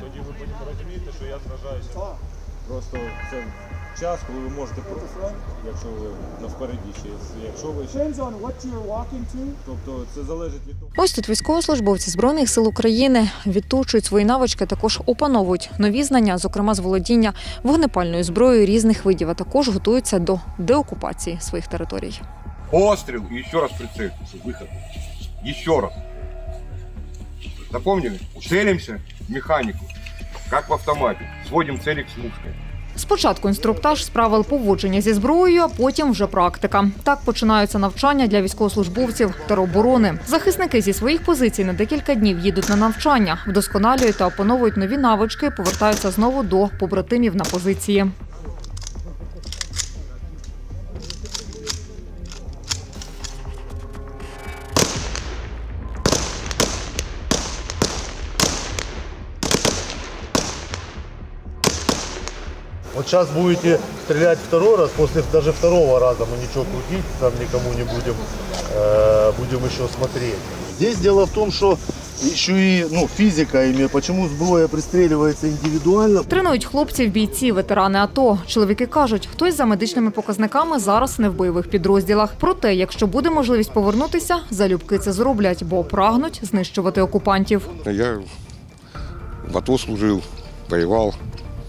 Тоді ви потім розумієте, що я зражаюся. Просто це час, коли ви можете про- якщо ви навпереді ще якщо ви ще тобто це залежить від того. Ось тут військовослужбовці збройних сил України відточують свої навички, також опановують нові знання, зокрема з володіння вогнепальною зброєю різних видів, а також готуються до деокупації своїх територій. Пострел и еще раз прицелься. Выход. Еще раз. Запомнили? Целимся механику. Как в автомате. Сводим целик с мушкой. Спочатку інструктаж з правил поводження зі зброєю, а потім вже практика. Так починаються навчання для військовослужбовців тероборони. Захисники зі своїх позицій на декілька днів їдуть на навчання, вдосконалюють та опановують нові навички, повертаються знову до побратимів на позиції. Вот сейчас будете стрелять второй раз, после даже второго раза мы ничего крутить там никому не будем, э, будем еще смотреть. Здесь дело в том, что еще и ну, физика ими, почему сброя пристреливается индивидуально. Тренують хлопців бійці, ветерани АТО. Чоловіки кажуть, хтось за медичними показниками зараз не в бойових підрозділах. Проте, якщо буде можливість повернутися, залюбки це зроблять, бо прагнуть знищувати окупантів. Я в АТО служил, воевал.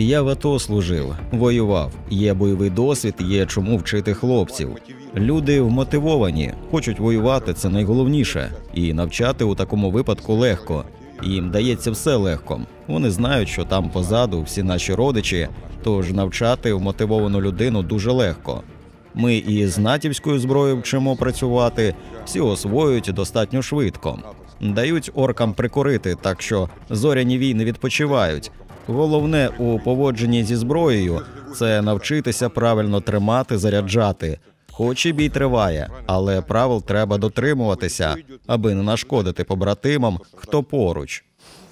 Я в АТО служив, воював. Є бойовий досвід, є чому вчити хлопців. Люди вмотивовані, хочуть воювати, це найголовніше. І навчати у такому випадку легко. Їм дається все легко. Вони знають, що там позаду всі наші родичі, тож навчати вмотивовану людину дуже легко. Ми і з натівською зброєю вчимо працювати, всі освоюють достатньо швидко. Дають оркам прикурити, так що зоряні війни відпочивають. Головне у поводженні зі зброєю це навчитися правильно тримати, заряджати. Хоч і бій триває, але правил треба дотримуватися, аби не нашкодити побратимам, хто поруч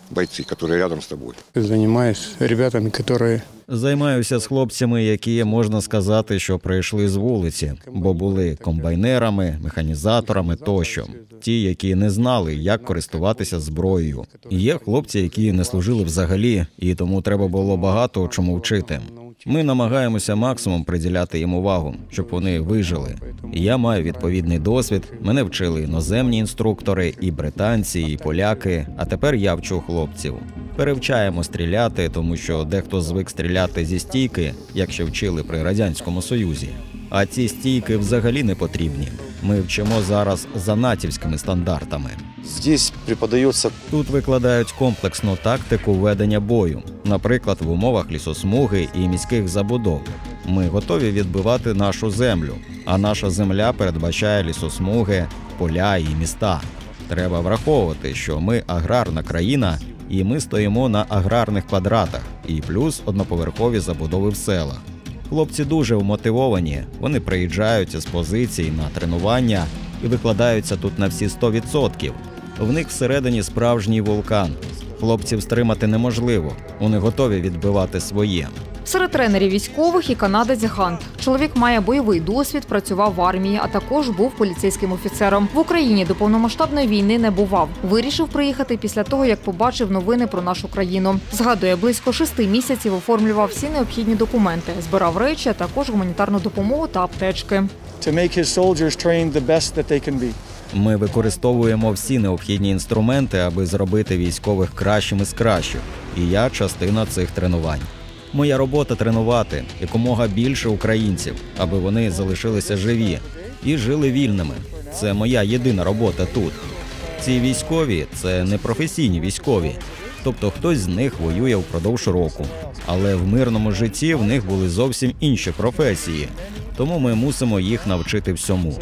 Бойцы, которые рядом с тобой. занимаюсь ребятами, которые Займаюся з хлопцями, які можна сказати, що прийшли з вулиці, бо були комбайнерами, механізаторами тощо. Ті, які не знали, як користуватися зброєю. Є хлопці, які не служили взагалі, і тому треба було багато чому вчити. Ми намагаємося максимум приділяти їм увагу, щоб вони вижили. Я маю відповідний досвід. Мене вчили іноземні інструктори, і британці, і поляки. А тепер я вчу хлопців. Перевчаємо стріляти, тому що дехто звик стріляти зі стійки, як ще вчили при радянському союзі. А ці стійки взагалі не потрібні. Ми вчимо зараз за натівськими стандартами. Здесь преподается Тут викладають комплексну тактику ведення бою, наприклад, в умовах лісосмуги і міських забудов. Ми готові відбивати нашу землю, а наша земля передбачає лісосмуги, поля і міста. Треба враховувати, що ми аграрна країна, і ми стоїмо на аграрних квадратах, і плюс одноповерхові забудови в селах. Хлопці дуже вмотивовані. Вони приїжджають з позицій на тренування і викладаються тут на всі 100%. В них всередині справжній вулкан. Хлопців стримати неможливо. Вони готові відбивати своє. Серед тренерів військових і канадець Гант. Чоловік має бойовий досвід, працював в армії, а також був поліцейським офіцером. В Україні до повномасштабної війни не бував. Вирішив приїхати після того, як побачив новини про нашу країну. Згадує, близько шести місяців оформлював всі необхідні документи, збирав речі, а також гуманітарну допомогу та аптечки. To make his soldiers train the best that they can be. Ми використовуємо всі необхідні інструменти, аби зробити військових кращими з кращих. І я частина цих тренувань. Моя робота тренувати якомога більше українців, аби вони залишилися живі і жили вільними. Це моя єдина робота тут. Ці військові це не професійні військові, тобто хтось з них воює впродовж року. Але в мирному житті в них були зовсім інші професії, тому ми мусимо їх навчити всьому.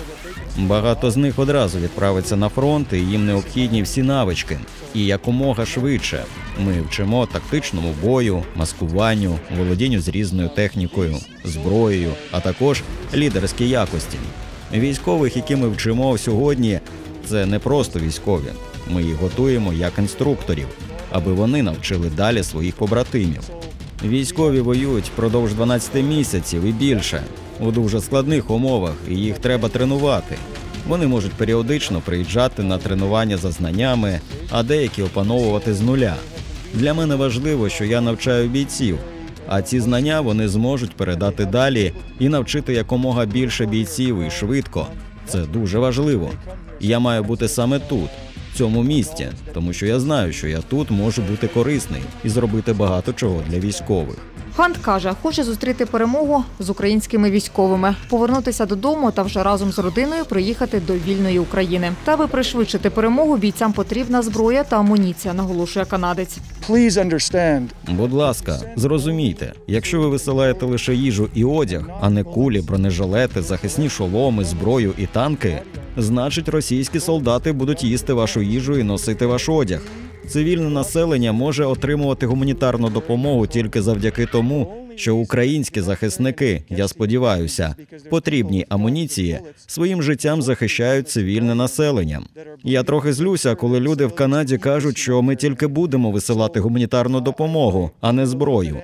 Багато з них одразу відправиться на фронт, і їм необхідні всі навички. І якомога швидше ми вчимо тактичному бою, маскуванню, володінню з різною технікою, зброєю, а також лідерські якості. Військових, які ми вчимо сьогодні, це не просто військові. Ми їх готуємо як інструкторів, аби вони навчили далі своїх побратимів. Військові воюють впродовж 12 місяців і більше у дуже складних умовах, і їх треба тренувати. Вони можуть періодично приїжджати на тренування за знаннями, а деякі опановувати з нуля. Для мене важливо, що я навчаю бійців, а ці знання вони зможуть передати далі і навчити якомога більше бійців і швидко. Це дуже важливо. Я маю бути саме тут, в цьому місці, тому що я знаю, що я тут можу бути корисний і зробити багато чого для військових. Хант каже, хоче зустріти перемогу з українськими військовими, повернутися додому та вже разом з родиною приїхати до вільної України. Та аби пришвидшити перемогу, бійцям потрібна зброя та амуніція, наголошує канадець. Будь ласка, зрозумійте, якщо ви висилаєте лише їжу і одяг, а не кулі, бронежилети, захисні шоломи, зброю і танки, значить російські солдати будуть їсти вашу їжу і носити ваш одяг. Цивільне населення може отримувати гуманітарну допомогу тільки завдяки тому, що українські захисники, я сподіваюся, потрібні амуніції своїм життям захищають цивільне населення. Я трохи злюся, коли люди в Канаді кажуть, що ми тільки будемо висилати гуманітарну допомогу, а не зброю.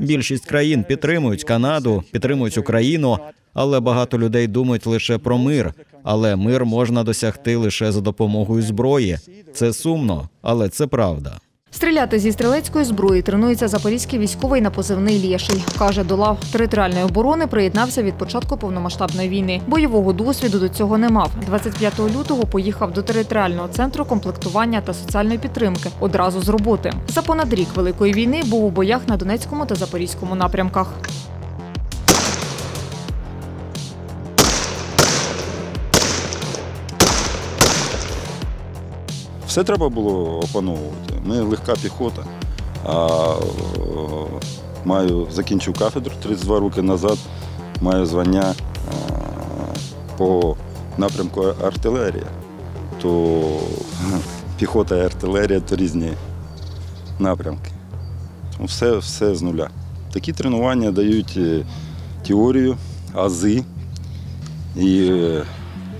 Більшість країн підтримують Канаду, підтримують Україну, але багато людей думають лише про мир. Але мир можна досягти лише за допомогою зброї. Це сумно, але це правда. Стріляти зі стрілецької зброї тренується запорізький військовий на позивний Лєший. Каже, до лав територіальної оборони приєднався від початку повномасштабної війни. Бойового досвіду до цього не мав. 25 лютого поїхав до територіального центру комплектування та соціальної підтримки одразу з роботи. За понад рік великої війни був у боях на Донецькому та Запорізькому напрямках. Все треба було опановувати. Ми легка піхота. А е, маю закінчив кафедру 32 роки назад, маю звання е, по напрямку артилерія. То піхота і артилерія то різні напрямки. Все, все з нуля. Такі тренування дають е, теорію, ази і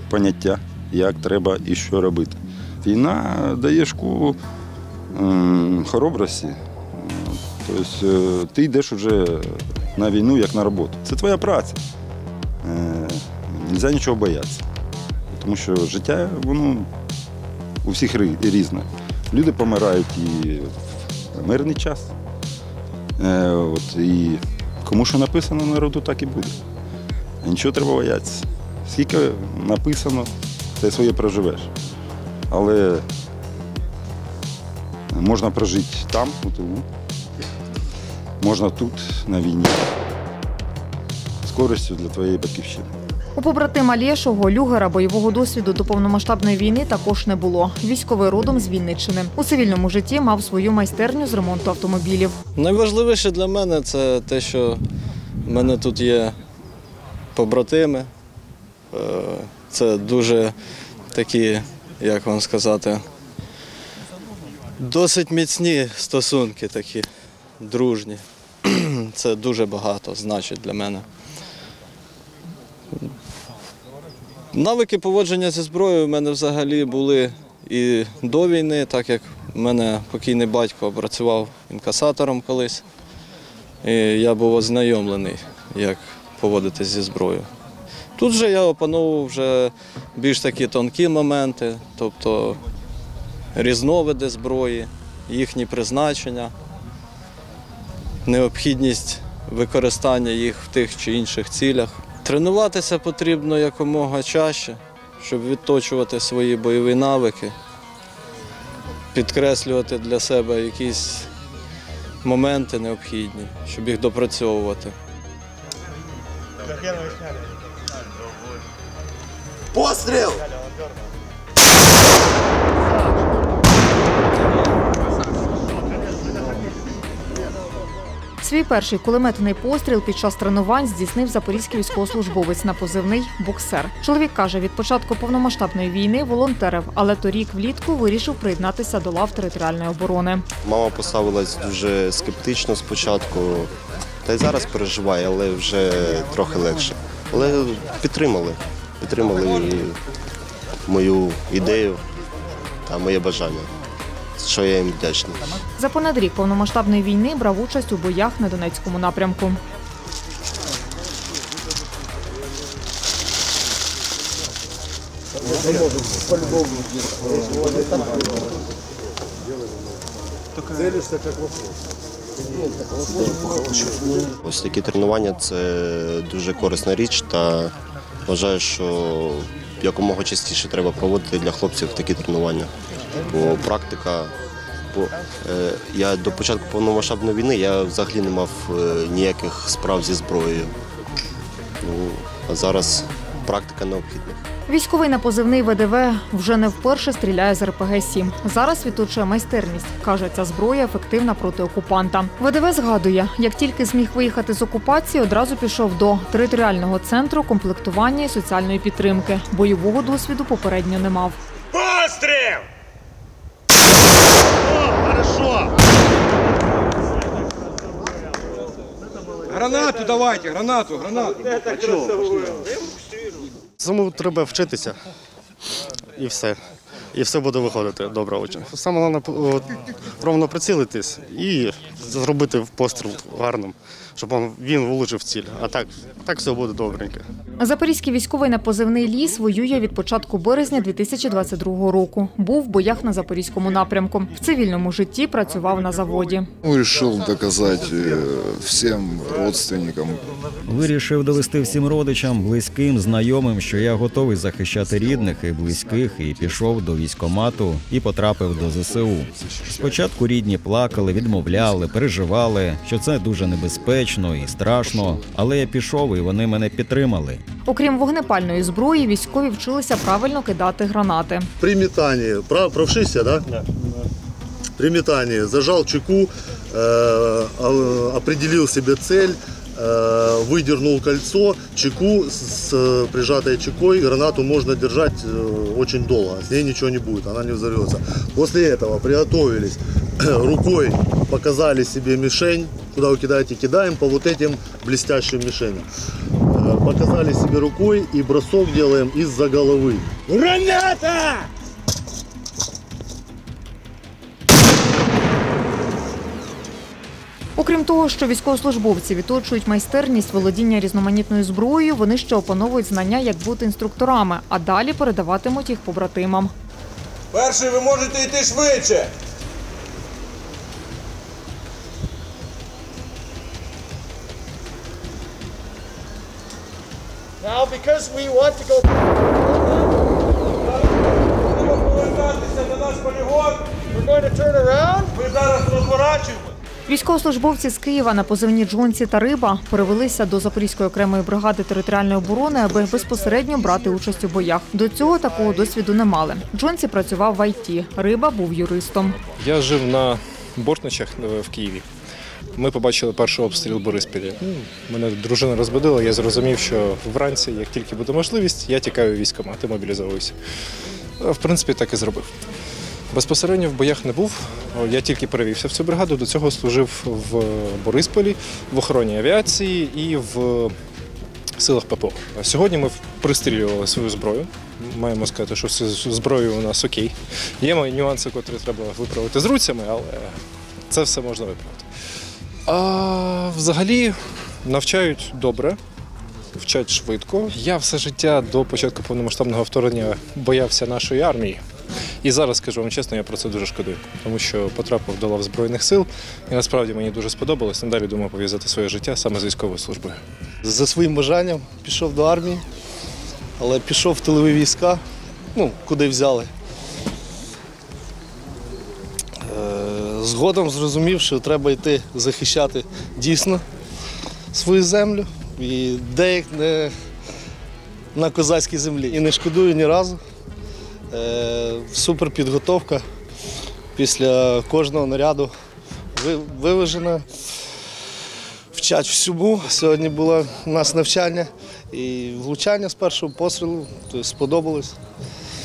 поняття, як треба і що робити. Війна дає школу хоробрості. Тобто е, ти йдеш вже на війну як на роботу. Це твоя праця. Е, Нельзя нічого боятися. Тому що життя, воно у всіх різне. Люди помирають і в мирний час. Е, От, і кому що написано народу, так і буде. Нічого треба боятися. Скільки написано, ти своє проживеш. Але можна прожити там, у тилу, можна тут, на війні, з користю для твоєї батьківщини. У побратима Лєшого люгера бойового досвіду до повномасштабної війни також не було. Військовий родом з Вінниччини. У цивільному житті мав свою майстерню з ремонту автомобілів. Найважливіше для мене це те, що в мене тут є побратими. Е, Це дуже такі, як вам сказати, досить міцні стосунки такі, дружні. Це дуже багато значить для мене. Навики поводження зі зброєю в мене взагалі були і до війни, так як в мене покійний батько працював інкасатором колись. І я був ознайомлений, як поводитись зі зброєю. Тут же я опановував вже більш такі тонкі моменти, тобто різновиди зброї, їхні призначення, необхідність використання їх в тих чи інших цілях. Тренуватися потрібно якомога чаще, щоб відточувати свої бойові навики, підкреслювати для себе якісь моменти необхідні, щоб їх допрацьовувати. Постріл! Свій перший кулеметний постріл під час тренувань здійснив запорізький військовослужбовець на позивний боксер. Чоловік каже, від початку повномасштабної війни волонтерив, але торік влітку вирішив приєднатися до лав територіальної оборони. Мама поставилась дуже скептично спочатку, та й зараз переживає, але вже трохи легше. Але підтримали, підтримали і мою ідею та моє бажання, що я їм вдячний. За понад рік повномасштабної війни брав участь у боях на Донецькому напрямку. Ось такі тренування це дуже корисна річ та вважаю, що якомога частіше треба проводити для хлопців такі тренування. Бо практика, бо е, я до початку повномасштабної війни я взагалі не мав е, ніяких справ зі зброєю. Ну, а зараз практика необхідна. Військовий на позивний ВДВ вже не вперше стріляє з РПГ-7. Зараз відточує майстерність. Каже, ця зброя ефективна проти окупанта. ВДВ згадує, як тільки зміг виїхати з окупації, одразу пішов до територіального центру комплектування і соціальної підтримки. Бойового досвіду попередньо не мав. Постріл! Хорошо. Гранату давайте, гранату, гранату. Цьому треба вчитися. І все. І все буде виходити добре Очі. Саме головне ровно прицілитись і зробити постріл гарним, щоб він, він влучив ціль. А так, так все буде добренько. Запорізький військовий на позивний ліс воює від початку березня 2022 року. Був в боях на запорізькому напрямку. В цивільному житті працював на заводі. Ну, решил доказать э, родственникам, Вирішив довести всім родичам, близьким, знайомим, що я готовий захищати рідних і близьких, і пішов до військомату і потрапив до ЗСУ. Спочатку рідні плакали, відмовляли, переживали, що це дуже небезпечно і страшно. Але я пішов, і вони мене підтримали. Окрім вогнепальної зброї, військові вчилися правильно кидати гранати. При метании, прав, правшися, да? Да. При метании зажал чеку, э, а- определил себе цель, э, выдернул кольцо, чеку с с прижатой чекой, гранату можно держать э, очень долго, с ней ничего не будет, она не взорвется. После этого приготовились, рукой показали себе мишень, куда вы кидаете, кидаем по вот этим блестящим мишеням. Э, Показали себе рукой и бросок делаем из-за головы. Граната! Окрім того, що військовослужбовці відточують майстерність володіння різноманітною зброєю, вони ще опановують знання, як бути інструкторами, а далі передаватимуть їх побратимам. Перший ви можете йти швидше. Now, because we want to go. повертатися на наш полігон. We're going to turn around. Ми зараз розворачуємо. Військовослужбовці з Києва на позивні Джонці та Риба перевелися до Запорізької окремої бригади територіальної оборони, аби безпосередньо брати участь у боях. До цього такого досвіду не мали. Джонці працював в ІТ, Риба був юристом. Я жив на Бортничах е, в Києві. Ми побачили перший обстріл Бориспілі. Ну, Мене дружина розбудила, я зрозумів, що вранці, як тільки буде можливість, я тікаю в військкомат і мобілізовуюся. Е, В принципі, так і зробив. Безпосередньо в боях не був. Я тільки перевівся в цю бригаду. До цього служив в Борисполі, в охороні авіації і в силах ППО. Сьогодні ми пристрілювали свою зброю. Маємо сказати, що з зброєю у нас окей. Є нюанси, котрі треба виправити з руцями, але це все можна виправити. А взагалі навчають добре, вчать швидко. Я все життя до початку повномасштабного вторгнення боявся нашої армії. І зараз скажу вам чесно, я про це дуже шкодую, тому що потрапив до лав Збройних сил, і насправді мені дуже сподобалось. Надалі думаю пов'язати своє життя саме з військовою службою. За своїм бажанням пішов до армії, але пішов в тилові війська, ну, куди взяли. Згодом зрозумів, що треба йти захищати дійсно свою землю і де як не на козацькій землі. І не шкодую ні разу. Е, Суперпідготовка після кожного наряду ви- виважена вчать всьому. Сьогодні було у нас навчання і влучання з першого пострілу, тобто сподобалось.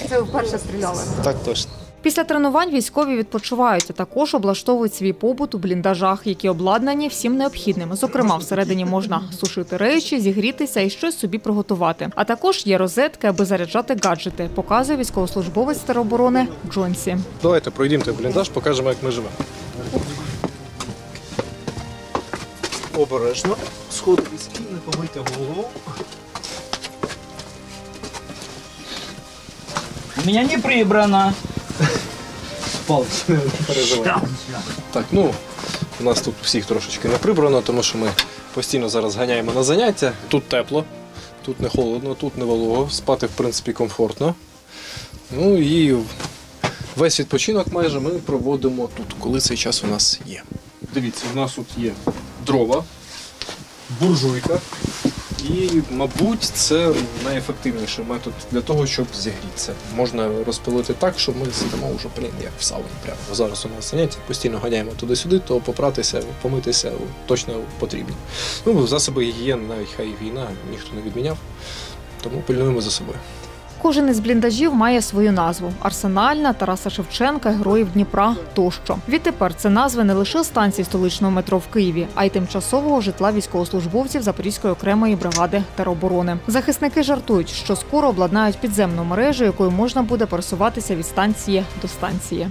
Це вперше стріляли. Так точно. Після тренувань військові відпочивають, а також облаштовують свій побут у бліндажах, які обладнані всім необхідним. Зокрема, всередині можна сушити речі, зігрітися і щось собі приготувати. А також є розетки, аби заряджати гаджети, показує військовослужбовець тероборони Джонсі. Давайте пройдімо той бліндаж, покажемо, як ми живемо. Обережно. Сходи війські, не побийте голову. У меня не прибрано. Палки, не переживайте. Так, ну, у нас тут всіх трошечки не прибрано, тому що ми постійно зараз ганяємо на заняття. Тут тепло, тут не холодно, тут не волого, спати, в принципі, комфортно. Ну і весь відпочинок майже ми проводимо тут, коли цей час у нас є. Дивіться, у нас тут є дрова, буржуйка. І, мабуть, це найефективніший метод для того, щоб зігрітися. Можна розпилити так, що ми сидимо вже блін, як в сауні. Прямо зараз у нас заняття, постійно ганяємо туди-сюди, то попратися, помитися точно потрібно. Ну, засоби гігієни, навіть хай війна, ніхто не відміняв, тому пильнуємо за собою. Кожен із бліндажів має свою назву: Арсенальна, Тараса Шевченка, Героїв Дніпра тощо. Відтепер це назви не лише станції столичного метро в Києві, а й тимчасового житла військовослужбовців Запорізької окремої бригади тероборони. Захисники жартують, що скоро обладнають підземну мережу, якою можна буде пересуватися від станції до станції.